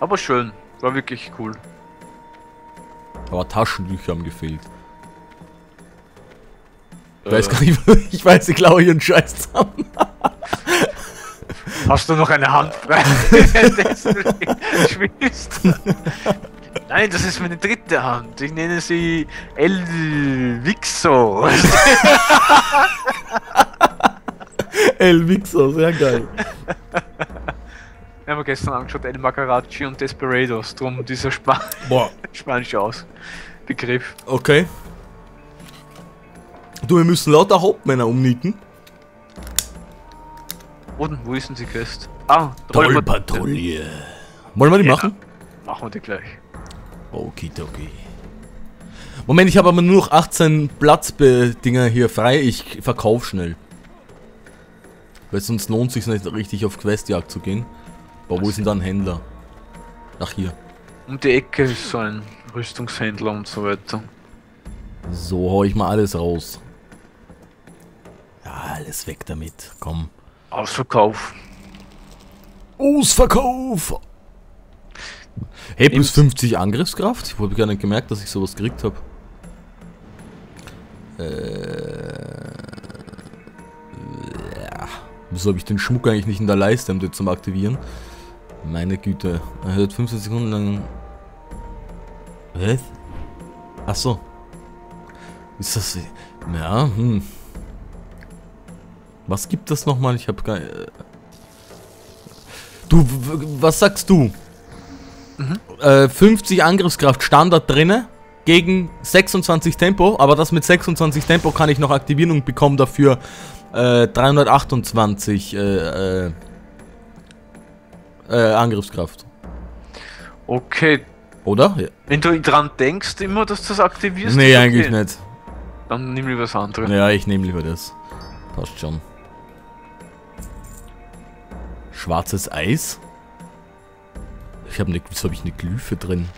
Aber schön. War wirklich cool. Aber Taschentücher haben gefehlt. Ich Äh. weiß gar nicht, ich weiß, ich glaube ihren Scheiß zusammen. Hast du noch eine Hand frei? Nein, das ist meine dritte Hand. Ich nenne sie El Vixo. El Vixo, sehr geil. Wir haben gestern angeschaut, El Macaracci und Desperados. Drum dieser Spa Boah, spanische Ausbegriff. okay. Du, wir müssen lauter Hauptmänner umnieten. Und wo ist denn die Quest? Ah, Trollpatrouille. Wollen wir die Ja. machen? Machen wir die gleich. Okidoki. Moment, ich habe aber nur noch 18 Platzdinger hier frei. Ich verkauf schnell. Weil sonst lohnt sich nicht richtig auf Questjagd zu gehen. Aber wo ist denn da ein Händler? Ach hier. Um die Ecke ist so ein Rüstungshändler und so weiter. So hau ich mal alles raus. Ja, alles weg damit. Komm. Ausverkauf. Ausverkauf! Hey, plus Im- 50 Angriffskraft? Ich habe gar nicht gemerkt, dass ich sowas gekriegt habe. Äh, ja. Wieso habe ich den Schmuck eigentlich nicht in der Leiste, um den zum Aktivieren? Meine Güte. Er hört 15 Sekunden lang. Was? Achso. Ist das. Ja, hm. Was gibt das nochmal? Ich habe gar. äh, Du, was sagst du? Äh, 50 Angriffskraft Standard drinne gegen 26 Tempo, aber das mit 26 Tempo kann ich noch aktivieren und bekomme dafür äh, 328 äh, äh, Angriffskraft. Okay, Oder? Ja. wenn du dran denkst immer, dass du das aktivierst. Nee, ist eigentlich okay. nicht. Dann nimm lieber was anderes. Ja, ich nehme lieber das. Passt schon. Schwarzes Eis? Ich habe ne, wieso habe ich eine Glyphe drin?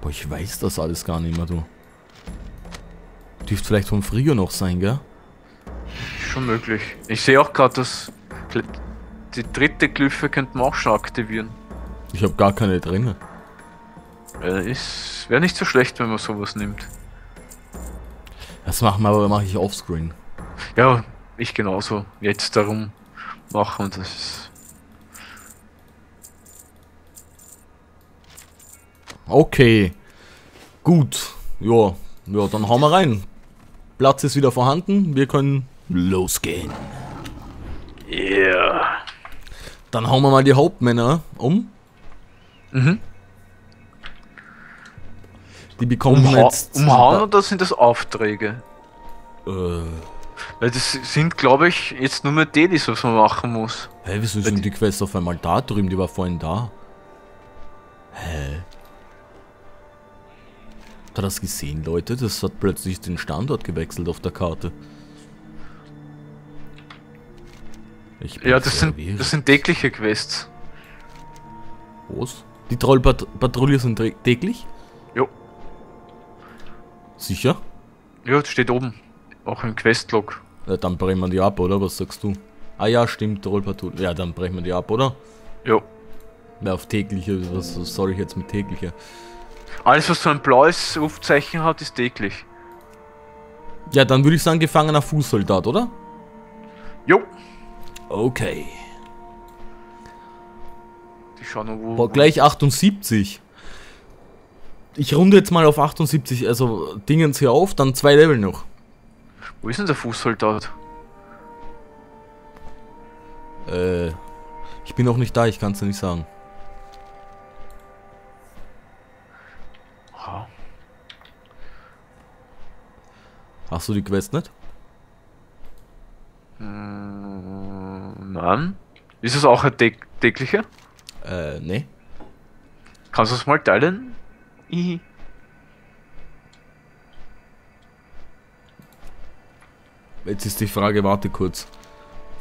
Boah, ich weiß das alles gar nicht mehr, du. Dürfte vielleicht vom Frühjahr noch sein, gell? Schon möglich. Ich sehe auch gerade, dass die dritte Glyphe könnte man auch schon aktivieren. Ich habe gar keine drin. Äh, ist wäre nicht so schlecht, wenn man sowas nimmt. Das machen wir aber mache ich offscreen. Ja, ich genauso. Jetzt darum machen und das ist. Okay. Gut. Ja, ja, dann hauen wir rein. Platz ist wieder vorhanden. Wir können losgehen. Yeah. Dann hauen wir mal die Hauptmänner um. Mhm. Die bekommen Umha jetzt. umhauen oder sind das Aufträge? Äh, Weil das sind, glaube ich, jetzt nur mehr Dailies, was man machen muss. hä, wieso ist denn die- die Quest auf einmal da drüben? Die war vorhin da. Hä? Habt ihr das gesehen, Leute? Das hat plötzlich den Standort gewechselt auf der Karte. Ja, das sind, verwirrt. das sind tägliche Quests. Was? Die Trollpatrouille sind tä- täglich? Jo. Sicher? Ja, das steht oben. Auch im Questlog. Ja, dann brechen wir die ab, oder? Was sagst du? Ah ja, stimmt, Trollpatrouille. Ja, dann brechen wir die ab, oder? Jo. Ja, auf tägliche, was was soll ich jetzt mit tägliche? Alles, was so ein blaues Rufzeichen hat, ist täglich. Ja, dann würde ich sagen, gefangener Fußsoldat, oder? Jo. Okay. Die schauen wo. Boah, gleich 78. Ich runde jetzt mal auf 78, also Dingens hier auf, dann zwei Level noch. Wo ist denn der Fußsoldat? Äh, ich bin noch nicht da, ich kann es dir nicht sagen. Hast du die Quest nicht? Nein. Ist es auch ein tä- täglicher? Äh, nee. Kannst du es mal teilen? Ihi. Jetzt ist die Frage, warte kurz.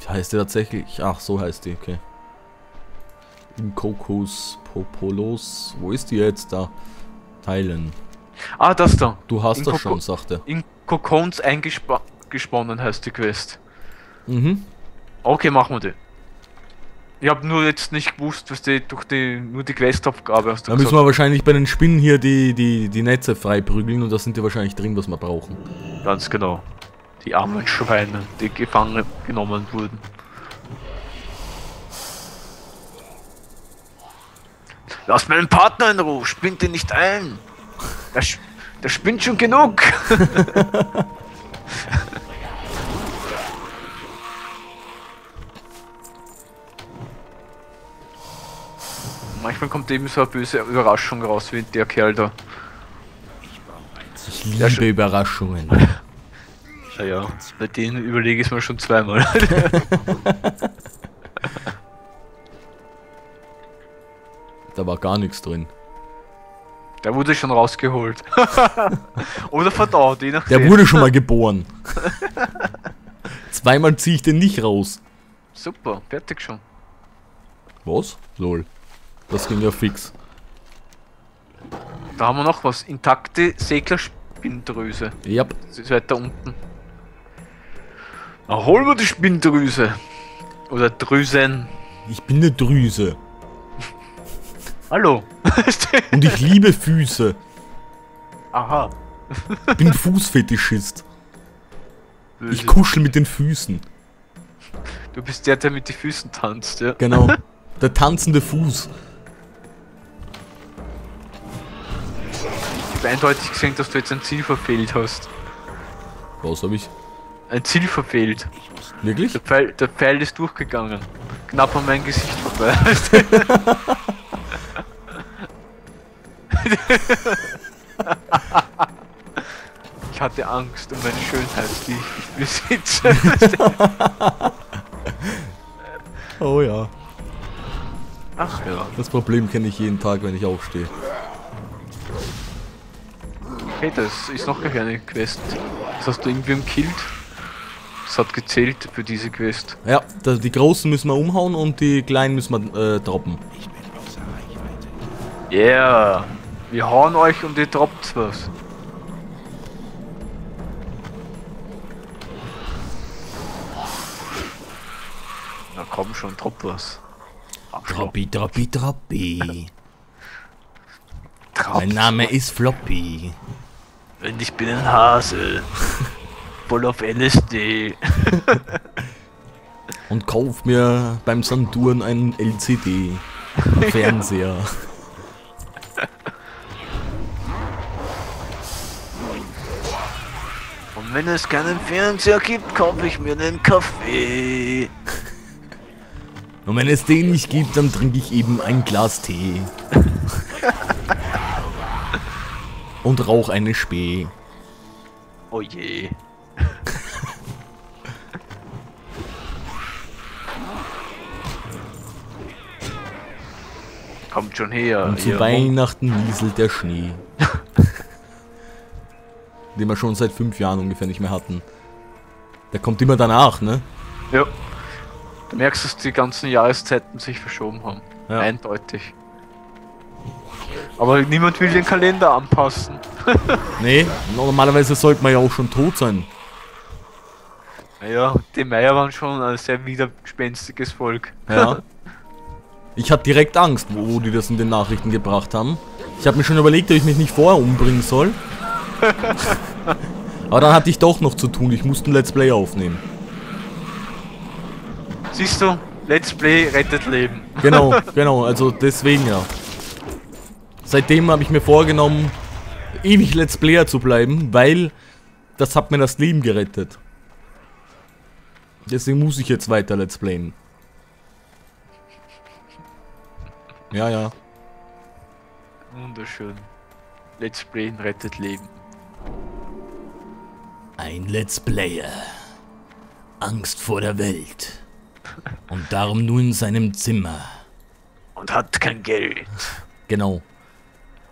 Wie heißt die tatsächlich? Ach, so heißt die, okay. In Kokos Popolos. Wo ist die jetzt da? Teilen. Ah, das da. Du hast In das Koko- schon, sagt er. In Kokons eingesponnen heißt die Quest. Mhm. Okay, machen wir die. Ich habe nur jetzt nicht gewusst, was die durch die nur die Questaufgabe hast du Da müssen wir wahrscheinlich bei den Spinnen hier die, die, die Netze frei prügeln und da sind die wahrscheinlich drin, was wir brauchen. Ganz genau. Die armen Schweine, die gefangen genommen wurden. Lass meinen Partner in Ruhe, spinnt ihn nicht ein. Der, der spinnt schon genug. Manchmal kommt eben so eine böse Überraschung raus wie der Kerl da. Ich Ja, liebe schon. Überraschungen. Ja, ja. Bei denen überlege ich es mir schon zweimal. Da war gar nichts drin. Der wurde schon rausgeholt. Oder verdaut, je nachdem. Der wurde schon mal geboren. Zweimal ziehe ich den nicht raus. Super, fertig schon. Was? Lol. Das ging ja fix. Da haben wir noch was. Intakte Seglerspinndrüse. Ja, Das ist weiter unten. Na, holen wir die Spinndrüse. Oder Drüsen. ich bin eine Drüse. Hallo. Und ich liebe Füße. Aha. Ich bin Fußfetischist. Böse. Ich kuschel mit den Füßen. du bist der, der mit den Füßen tanzt, ja? Genau. Der tanzende Fuß. Eindeutig gesehen, dass du jetzt ein Ziel verfehlt hast. Was hab ich? Ein Ziel verfehlt. Wirklich? Der Pfeil, der Pfeil ist durchgegangen. Knapp an mein Gesicht vorbei. ich hatte Angst um meine Schönheit, die ich besitze. Oh ja. Ach ja. Das Problem kenne ich jeden Tag, wenn ich aufstehe. Okay, das ist noch gar keine Quest. Das hast du irgendwie gekillt. Das hat gezählt für diese Quest. Ja, die großen müssen wir umhauen und die kleinen müssen wir äh, droppen. Yeah! Wir hauen euch und ihr droppt was. Na komm schon, drop was. Droppi, droppi, droppi. Drop. Mein Name ist Floppy. Und ich bin ein Hase. Voll auf LSD. Und kauf mir beim Saturn einen LCD. Fernseher. Und wenn es keinen Fernseher gibt, kaufe ich mir einen Kaffee. Und wenn es den nicht gibt, dann trinke ich eben ein Glas Tee. Und rauch eine Spee. Oh je. Kommt schon her. Und zu Weihnachten nieselt der Schnee. Den wir schon seit fünf Jahren ungefähr nicht mehr hatten. Der kommt immer danach, ne? Ja. Du merkst, dass die ganzen Jahreszeiten sich verschoben haben. Ja. Eindeutig. Aber niemand will den Kalender anpassen. Nee, normalerweise sollte man ja auch schon tot sein. Naja, die Meier waren schon ein sehr widergespenstiges Volk. Ja. Ich hatte direkt Angst, wo die das in den Nachrichten gebracht haben. Ich habe mir schon überlegt, ob ich mich nicht vorher umbringen soll. Aber dann hatte ich doch noch zu tun. Ich musste ein Let's Play aufnehmen. Siehst du, Let's Play rettet Leben. Genau, genau. Also deswegen ja. Seitdem habe ich mir vorgenommen, ewig Let's Player zu bleiben, weil das hat mir das Leben gerettet. Deswegen muss ich jetzt weiter Let's Playen. Ja, ja. Wunderschön. Let's Play rettet Leben. Ein Let's Player. Angst vor der Welt. Und darum nur in seinem Zimmer. Und hat kein Geld. Genau.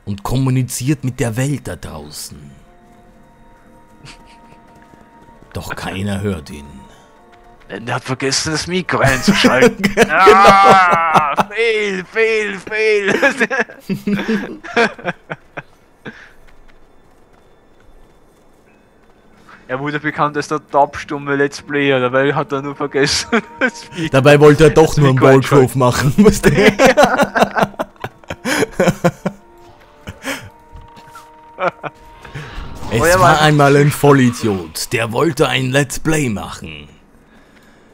Und kommuniziert mit der Welt da draußen. Doch keiner hört ihn. Denn der hat vergessen, das Mikro einzuschalten. ah, fail, fail, fail. Er wurde bekannt als der taubstumme Let's Player, dabei hat er nur vergessen. Dabei wollte er doch nur einen. Ballgrove machen. Du? Es war einmal ein Vollidiot, der wollte ein Let's Play machen.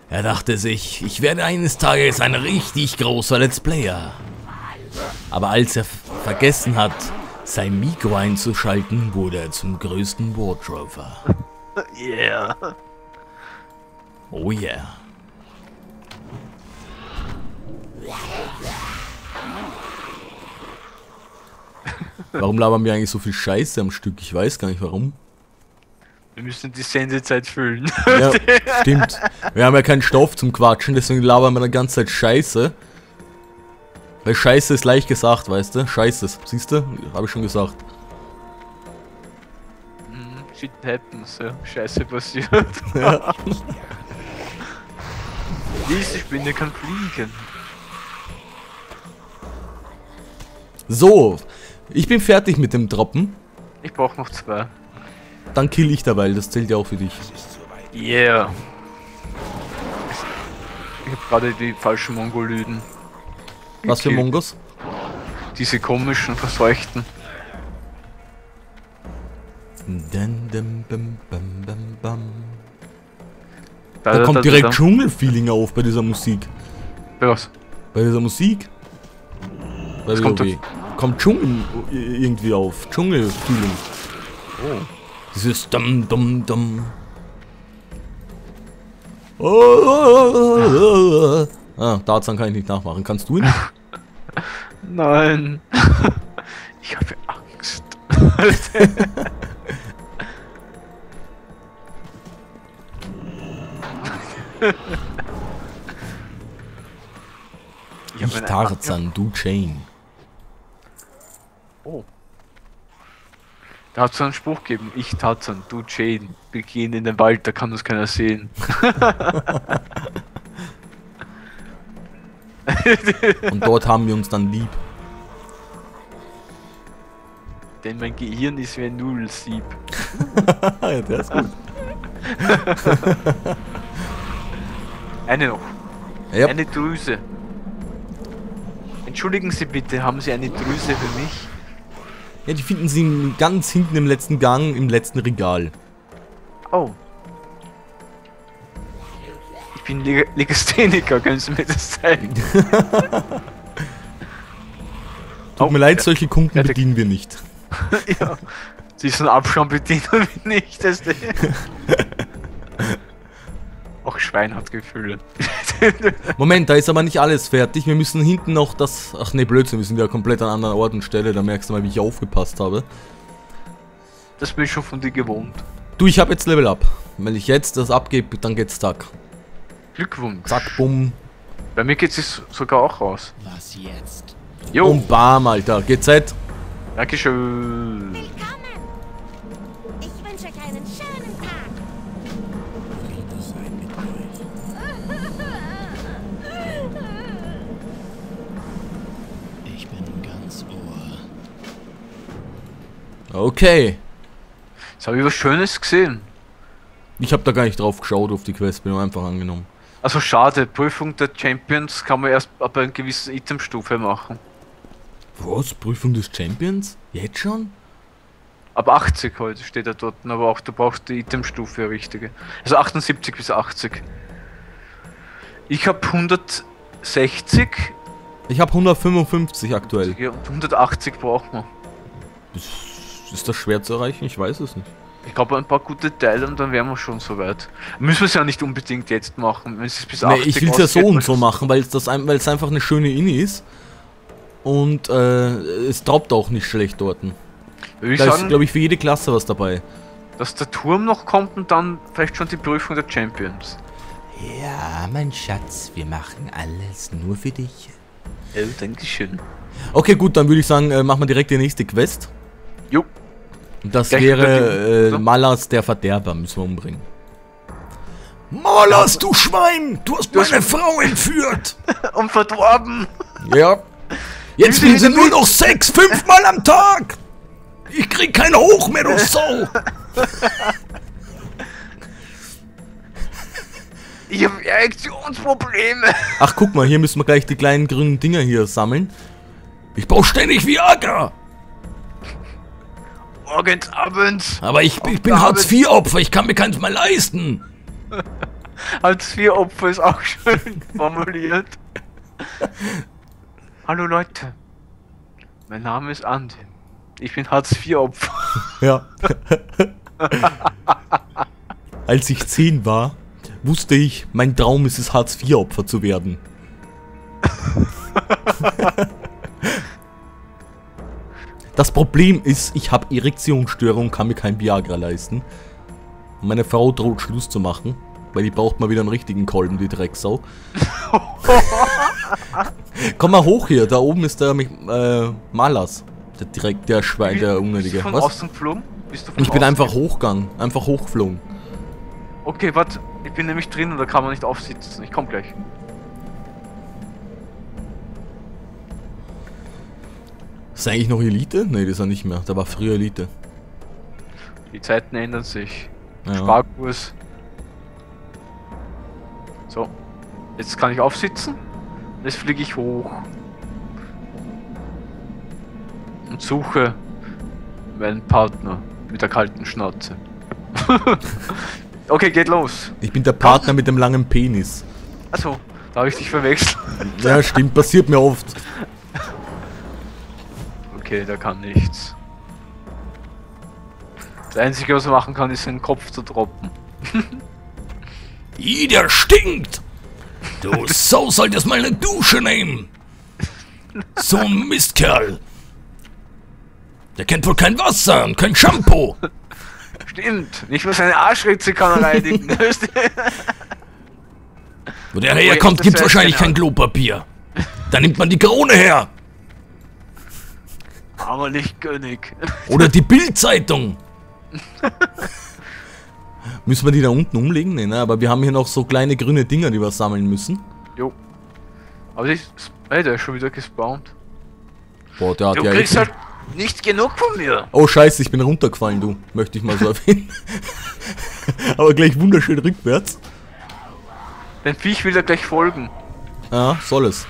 Er dachte sich, ich werde eines Tages ein richtig großer Let's Player. Aber als er vergessen hat, sein Mikro einzuschalten, wurde er zum größten Wardrover. Yeah. Oh yeah. Warum labern wir eigentlich so viel Scheiße am Stück? Ich weiß gar nicht warum. Wir müssen die Sendezeit füllen. Ja, stimmt. Wir haben ja keinen Stoff zum Quatschen, deswegen labern wir die ganze Zeit Scheiße. Weil Scheiße ist leicht gesagt, weißt du? Scheiße, siehst du? Habe ich schon gesagt. Mhm, Shit happens, ja. Scheiße passiert. Ja. Diese Spinne kann fliegen. So, ich bin fertig mit dem Droppen. Ich brauche noch zwei. Dann kill ich dabei, das zählt ja auch für dich. Yeah. Ich habe gerade die falschen Mongolyden. Was für. Mongos? Diese komischen, verseuchten. Bum. Da, Da kommt direkt Dschungelfeeling auf bei dieser Musik. Was? Bei dieser Musik? Bei kommt WoW. Kommt Dschungel irgendwie auf. Dschungelfeeling. Oh. Dieses dumm, dumm, dumm. Oh, ah, Tarzan kann ich nicht nachmachen. Kannst du ihn? Nein. ich habe Angst. Ich Tarzan, du Chain. Oh. Da hat es einen Spruch gegeben. Ich Tarzan, du Jane. Wir gehen in den Wald, da kann uns keiner sehen. Und dort haben wir uns dann lieb. Denn mein Gehirn ist wie ein Nullsieb. ja, der ist gut. Eine noch. Ja, Eine Drüse. Entschuldigen Sie bitte, haben Sie eine Drüse für mich? Ja, die finden sie ganz hinten im letzten Gang, im letzten Regal. Oh. Ich bin Leg Legastheniker, können Sie mir das zeigen? Tut mir leid, solche Kunden bedienen wir nicht. ja. Diesen Abschaum bedienen wir nicht. Das Auch Schwein hat Gefühle. Moment, da ist aber nicht alles fertig. Wir müssen hinten noch das. Ach ne, Blödsinn, wir sind ja komplett an anderen Ort und Stelle. Da merkst du mal, wie ich aufgepasst habe. Das bin ich schon von dir gewohnt. Du, ich habe jetzt Level Up. Wenn ich jetzt das abgebe, dann geht's zack. Glückwunsch. Zack, bumm. Bei mir geht es sogar auch raus. Was jetzt? Jo, Und bam, Alter. GZ. Dankeschön. Okay. Jetzt habe ich was Schönes gesehen. Ich habe da gar nicht drauf geschaut auf die Quest, bin einfach angenommen. Also schade, Prüfung der Champions kann man erst ab einer gewissen Itemstufe machen. Was? Prüfung des Champions? Jetzt schon? Ab 80 heute steht er dort, aber auch du brauchst die Itemstufe richtige. Also 78 bis 80. Ich habe 160 Ich habe 155 aktuell. ja, und 180 braucht man. Ist, ist das schwer zu erreichen? Ich weiß es nicht. Ich glaube ein paar gute Teile und dann wären wir schon soweit. Müssen wir es ja nicht unbedingt jetzt machen, wenn es bis Nee, 80 ich will es ja so und so machen, weil es ein- einfach eine schöne Inni ist. Und äh, es droppt auch nicht schlecht dort. Würde ich Da ist, sagen, glaube ich, für jede Klasse was dabei. dass der Turm noch kommt und dann vielleicht schon die Prüfung der Champions. Ja, mein Schatz, wir machen alles nur für dich. Ja, Dankeschön. Okay, gut, dann würde ich sagen, äh, machen wir direkt die nächste Quest. Jo, Und das Gleich wäre äh. Malas der Verderber, müssen wir umbringen. Malas, du Schwein! Du hast meine Frau entführt! und verdorben! Ja. Jetzt will sie nur noch Sex, fünfmal am Tag! Ich krieg keinen Hoch mehr, du Sau! Ich habe Erektionsprobleme. Ach, guck mal, hier müssen wir gleich die kleinen grünen Dinger hier sammeln. Ich baue ständig Viagra. Morgens, abends. Aber ich, ich bin. Hartz-IV-Opfer, ich kann mir keins mehr leisten. Als vier Opfer ist auch schön formuliert. Hallo Leute. Mein Name ist Andi. Ich bin Hartz IV Opfer. Ja. Als ich 10 war, wusste ich, mein Traum ist es, Hartz-IV-Opfer zu werden. Das Problem ist, ich habe Erektionsstörung, kann mir kein Viagra leisten. Meine Frau droht Schluss zu machen, weil die braucht mal wieder einen richtigen Kolben, die Drecksau. Komm mal hoch hier, da oben ist der äh, Malas. Der direkt der Schwein, der Bist Unnötige. du von Was? außen geflogen? Bist du von Ich bin einfach hochgegangen, einfach hochgeflogen. Okay, warte. Ich bin nämlich drin und da kann man nicht aufsitzen. Ich komm gleich. Ist eigentlich noch Elite? Ne, das ist er nicht mehr. Da war früher Elite. Die Zeiten ändern sich. Ja. Sparkurs. So. Jetzt kann ich aufsitzen. Jetzt fliege ich hoch. Und suche meinen Partner mit der kalten Schnauze. okay, geht los. Ich bin der Partner mit dem langen Penis. Achso, da habe ich dich verwechselt. Ja, stimmt, passiert mir oft. Okay, der kann nichts. Das Einzige, was er machen kann, ist seinen Kopf zu droppen. I, der stinkt! Du Sau solltest mal eine Dusche nehmen! So ein Mistkerl! Der kennt wohl kein Wasser und kein Shampoo! Stimmt, nicht mal seine Arschritze kann er reinigen. Wo der herkommt, gibt's wahrscheinlich kein Klopapier. Da nimmt man die Krone her! Aber nicht König. Oder die Bildzeitung! Müssen wir die da unten umlegen? Nee, ne? Aber wir haben hier noch so kleine grüne Dinger, die wir sammeln müssen. Jo. Aber die, ey, der ist schon wieder gespawnt. Boah, der hat Du ja kriegst halt nicht genug von mir. Oh scheiße, ich bin runtergefallen, du. Möchte ich mal so erwähnen. Aber gleich wunderschön rückwärts. Dein Viech will dir gleich folgen. Ja, soll es.